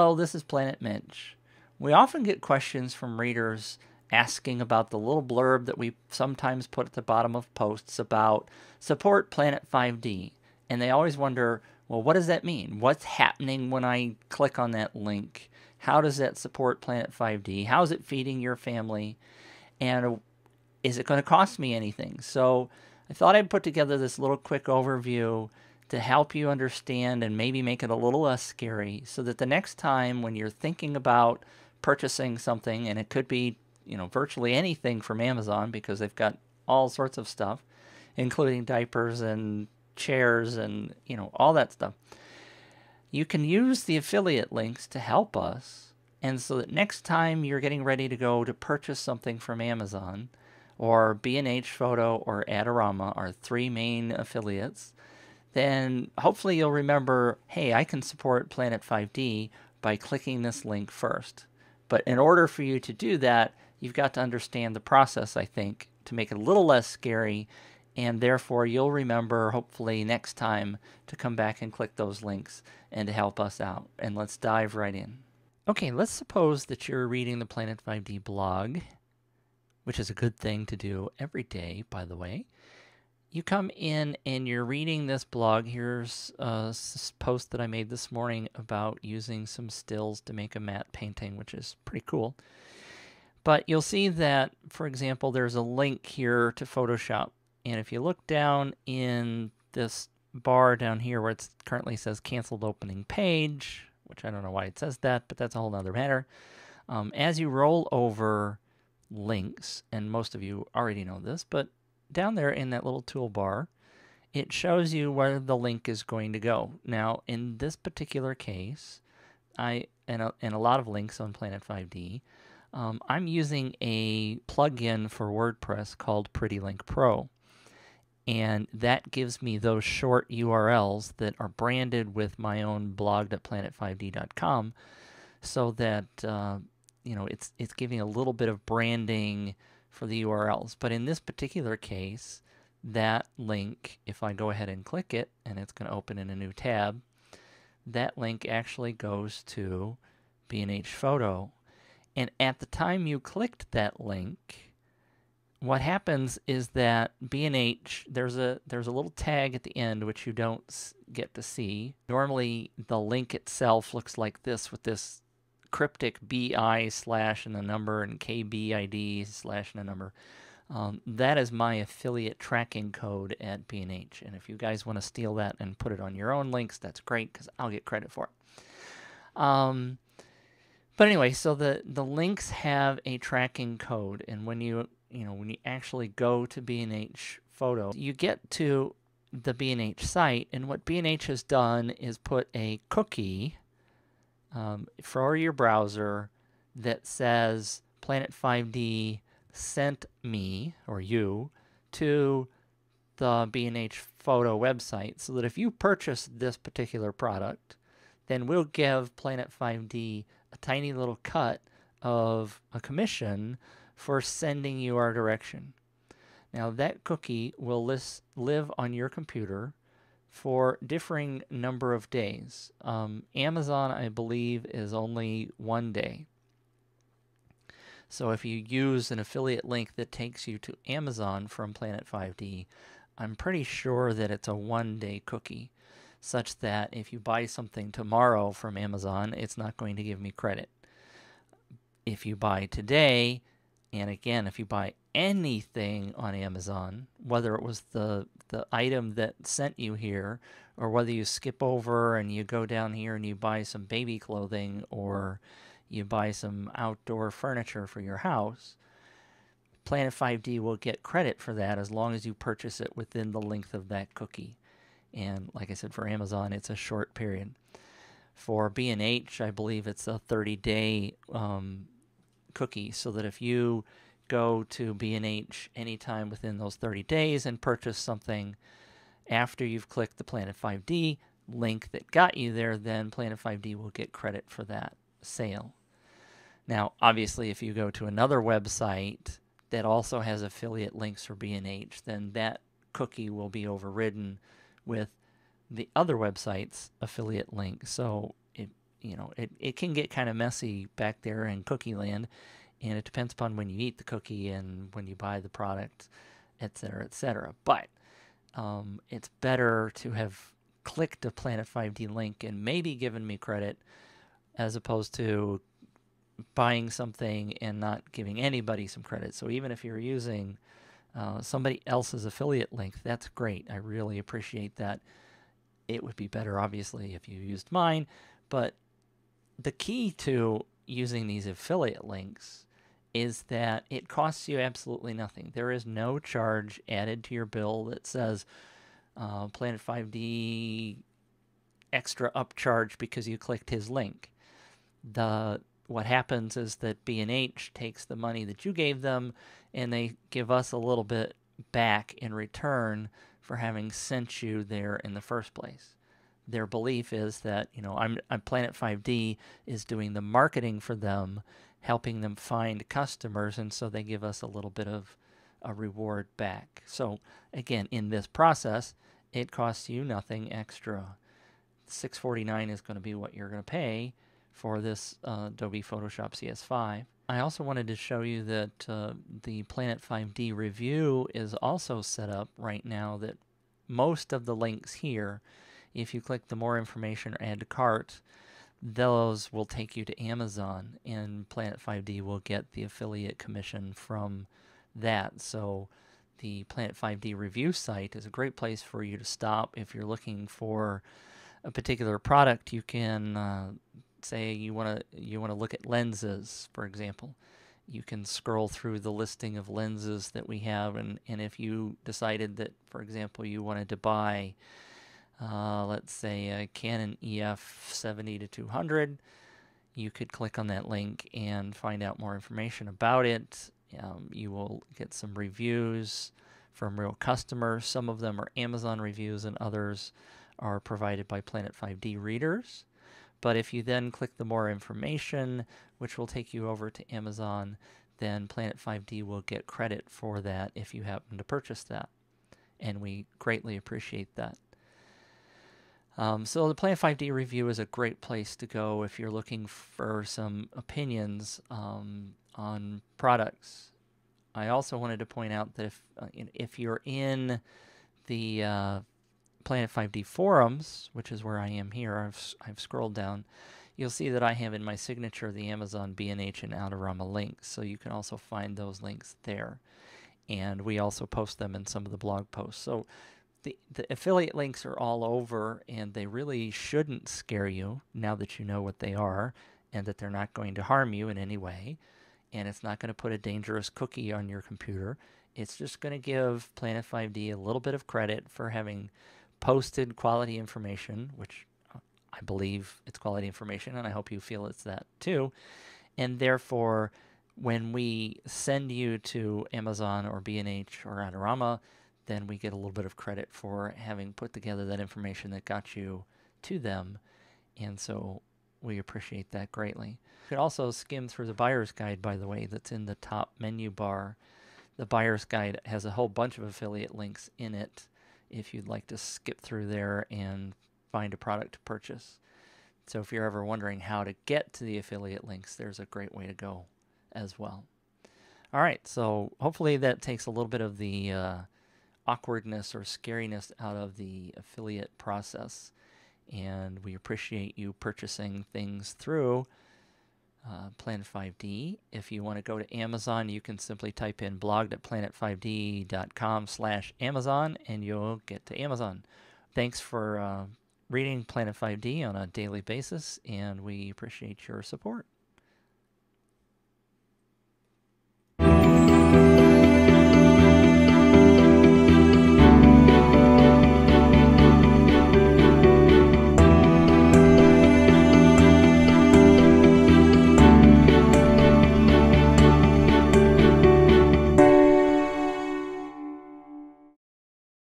Hello, this is Planet Mitch. We often get questions from readers asking about the little blurb that we sometimes put at the bottom of posts about support Planet 5D. And they always wonder, well, what does that mean? What's happening when I click on that link? How does that support Planet 5D? How is it feeding your family? And uh, is it going to cost me anything? So I thought I'd put together this little quick overview to help you understand and maybe make it a little less scary so that the next time when you're thinking about purchasing something, and it could be you know virtually anything from Amazon because they've got all sorts of stuff, including diapers and chairs and you know all that stuff. You can use the affiliate links to help us, and so that next time you're getting ready to go to purchase something from Amazon, or B&H Photo or Adorama are three main affiliates, then hopefully you'll remember, hey, I can support Planet 5D by clicking this link first. But in order for you to do that, you've got to understand the process, I think, to make it a little less scary. And therefore, you'll remember, hopefully, next time to come back and click those links and to help us out. And let's dive right in. Okay, let's suppose that you're reading the Planet 5D blog, which is a good thing to do every day, by the way. You come in and you're reading this blog. Here's a post that I made this morning about using some stills to make a matte painting, which is pretty cool. But you'll see that, for example, there's a link here to Photoshop. And if you look down in this bar down here where it currently says canceled opening page, which I don't know why it says that, but that's a whole other matter. Um, as you roll over links, and most of you already know this, but down there in that little toolbar, it shows you where the link is going to go. Now, in this particular case, I and a, and a lot of links on Planet 5D, um, I'm using a plugin for WordPress called PrettyLink Pro. And that gives me those short URLs that are branded with my own blog.planet5d.com so that, uh, you know, it's, it's giving a little bit of branding for the URLs. But in this particular case, that link, if I go ahead and click it, and it's going to open in a new tab, that link actually goes to B&H Photo and at the time you clicked that link, what happens is that B&H there's a there's a little tag at the end which you don't get to see. Normally the link itself looks like this with this cryptic BI slash and a number and KBID slash and a number. Um, that is my affiliate tracking code at B&H. And if you guys want to steal that and put it on your own links, that's great because I'll get credit for it. Um, but anyway, so the, the links have a tracking code, and when you you know when you actually go to B&H Photo, you get to the B&H site, and what B&H has done is put a cookie um, for your browser that says Planet 5D sent me or you to the B&H Photo website, so that if you purchase this particular product, then we'll give Planet 5D a tiny little cut of a commission for sending you our direction. Now that cookie will list, live on your computer for differing number of days. Um, Amazon, I believe, is only one day. So if you use an affiliate link that takes you to Amazon from Planet 5D, I'm pretty sure that it's a one day cookie such that if you buy something tomorrow from Amazon, it's not going to give me credit. If you buy today, and again, if you buy anything on Amazon, whether it was the the item that sent you here, or whether you skip over and you go down here and you buy some baby clothing, or you buy some outdoor furniture for your house, Planet 5D will get credit for that as long as you purchase it within the length of that cookie. And like I said, for Amazon, it's a short period. For B&H, I believe it's a 30-day um, cookie, so that if you go to B&H anytime within those 30 days and purchase something after you've clicked the Planet 5D link that got you there, then Planet 5D will get credit for that sale. Now, obviously, if you go to another website that also has affiliate links for B&H, then that cookie will be overridden with the other website's affiliate link. So you know, it, it can get kind of messy back there in cookie land, and it depends upon when you eat the cookie and when you buy the product, et cetera, et cetera. But um, it's better to have clicked a Planet 5D link and maybe given me credit as opposed to buying something and not giving anybody some credit. So even if you're using uh, somebody else's affiliate link, that's great. I really appreciate that. It would be better, obviously, if you used mine, but the key to using these affiliate links is that it costs you absolutely nothing. There is no charge added to your bill that says uh, Planet 5D extra upcharge because you clicked his link. The what happens is that B&H takes the money that you gave them and they give us a little bit back in return for having sent you there in the first place their belief is that you know I'm, I'm Planet 5D is doing the marketing for them, helping them find customers, and so they give us a little bit of a reward back. So again, in this process, it costs you nothing extra. 649 is going to be what you're going to pay for this uh, Adobe Photoshop CS5. I also wanted to show you that uh, the Planet 5D review is also set up right now that most of the links here if you click the more information or add to cart, those will take you to Amazon and Planet 5D will get the affiliate commission from that. So the Planet 5D review site is a great place for you to stop if you're looking for a particular product. You can uh, say you want to you want to look at lenses, for example. You can scroll through the listing of lenses that we have, and, and if you decided that, for example, you wanted to buy uh, let's say a Canon EF 70 to 200, you could click on that link and find out more information about it. Um, you will get some reviews from real customers. Some of them are Amazon reviews, and others are provided by Planet 5D readers. But if you then click the more information, which will take you over to Amazon, then Planet 5D will get credit for that if you happen to purchase that. And we greatly appreciate that. Um, so the Planet 5D review is a great place to go if you're looking for some opinions um, on products. I also wanted to point out that if uh, if you're in the uh, Planet 5D forums, which is where I am here, I've, I've scrolled down, you'll see that I have in my signature the Amazon B&H and links, so you can also find those links there. And we also post them in some of the blog posts. So the, the affiliate links are all over and they really shouldn't scare you now that you know what they are and that they're not going to harm you in any way and it's not going to put a dangerous cookie on your computer. It's just going to give Planet 5D a little bit of credit for having posted quality information, which uh, I believe it's quality information and I hope you feel it's that too. And therefore, when we send you to Amazon or B&H or Adorama, then we get a little bit of credit for having put together that information that got you to them. And so we appreciate that greatly. You can also skim through the buyer's guide, by the way, that's in the top menu bar. The buyer's guide has a whole bunch of affiliate links in it if you'd like to skip through there and find a product to purchase. So if you're ever wondering how to get to the affiliate links, there's a great way to go as well. All right, so hopefully that takes a little bit of the uh, awkwardness or scariness out of the affiliate process. And we appreciate you purchasing things through uh, Planet 5D. If you want to go to Amazon, you can simply type in blog.planet5d.com slash Amazon and you'll get to Amazon. Thanks for uh, reading Planet 5D on a daily basis, and we appreciate your support.